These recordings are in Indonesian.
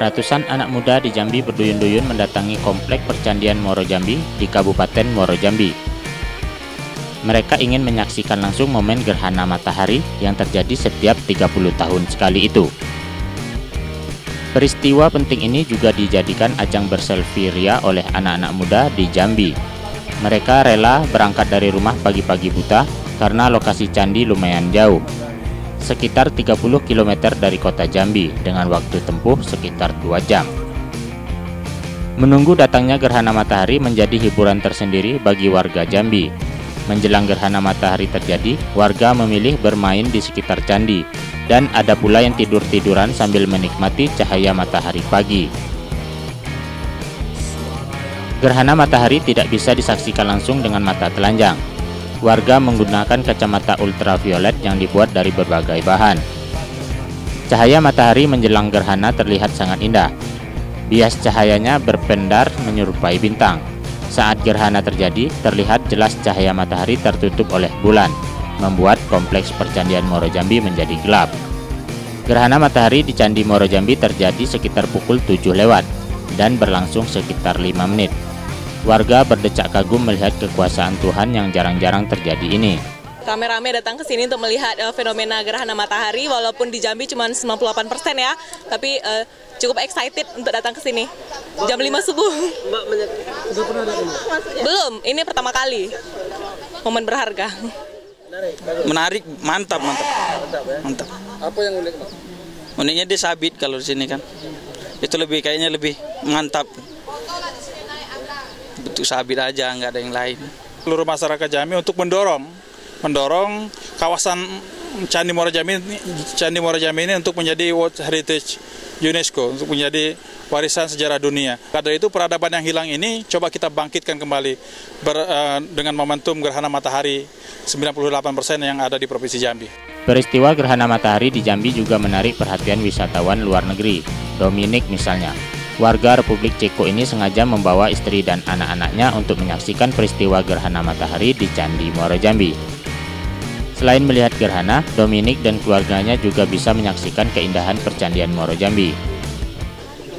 Ratusan anak muda di Jambi berduyun-duyun mendatangi komplek percandian Moro Jambi di Kabupaten Moro Jambi. Mereka ingin menyaksikan langsung momen gerhana matahari yang terjadi setiap 30 tahun sekali itu. Peristiwa penting ini juga dijadikan ajang berselfie ria oleh anak-anak muda di Jambi. Mereka rela berangkat dari rumah pagi-pagi buta karena lokasi candi lumayan jauh sekitar 30 km dari kota Jambi dengan waktu tempuh sekitar 2 jam. Menunggu datangnya gerhana matahari menjadi hiburan tersendiri bagi warga Jambi. Menjelang gerhana matahari terjadi, warga memilih bermain di sekitar candi dan ada pula yang tidur-tiduran sambil menikmati cahaya matahari pagi. Gerhana matahari tidak bisa disaksikan langsung dengan mata telanjang, warga menggunakan kacamata ultraviolet yang dibuat dari berbagai bahan. Cahaya matahari menjelang gerhana terlihat sangat indah. Bias cahayanya berpendar menyerupai bintang. Saat gerhana terjadi, terlihat jelas cahaya matahari tertutup oleh bulan, membuat kompleks percandian Moro Jambi menjadi gelap. Gerhana matahari di Candi Moro Jambi terjadi sekitar pukul 7 lewat dan berlangsung sekitar 5 menit. Warga berdecak kagum melihat kekuasaan Tuhan yang jarang-jarang terjadi ini. Rame-rame datang ke sini untuk melihat uh, fenomena gerhana matahari, walaupun di Jambi cuma 98% ya, tapi uh, cukup excited untuk datang ke sini. Jam 5 subuh. Mbak, sudah pernah datang? Belum, ini pertama kali. Momen berharga. Menarik, mantap, mantap. Mantap. Apa yang unik, Mbak? Uniknya dia sabit kalau di sini kan. Itu lebih kayaknya lebih mantap bentuk sabit aja nggak ada yang lain seluruh masyarakat Jambi untuk mendorong mendorong kawasan Candi Muara Jambi Candi Muara Jambi ini untuk menjadi World Heritage UNESCO untuk menjadi warisan sejarah dunia. Karena itu peradaban yang hilang ini coba kita bangkitkan kembali ber, uh, dengan momentum gerhana matahari 98% yang ada di Provinsi Jambi. Peristiwa gerhana matahari di Jambi juga menarik perhatian wisatawan luar negeri, Dominik misalnya. Warga Republik Ceko ini sengaja membawa istri dan anak-anaknya untuk menyaksikan peristiwa gerhana matahari di Candi Muaro Jambi. Selain melihat gerhana, Dominic dan keluarganya juga bisa menyaksikan keindahan percandian Muaro Jambi.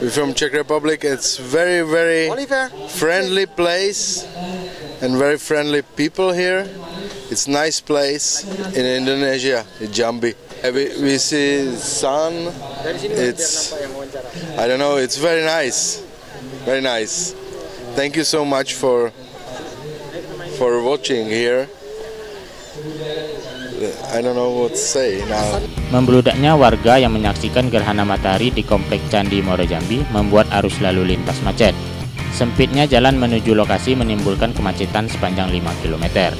We're from Czech Republic. It's very very friendly place and very friendly people here. It's nice place in Indonesia, in Jambi. We, we see sun. It's I don't know. It's very nice, very nice. Thank you so much for for watching here. I don't know what to say now. Membludaknya warga yang menyaksikan gerhana matahari di Komplek Candi Moro Jambi membuat arus lalu lintas macet. Sempitnya jalan menuju lokasi menimbulkan kemacetan sepanjang 5 km.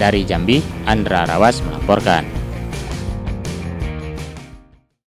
Dari Jambi, Andra Rawas melaporkan.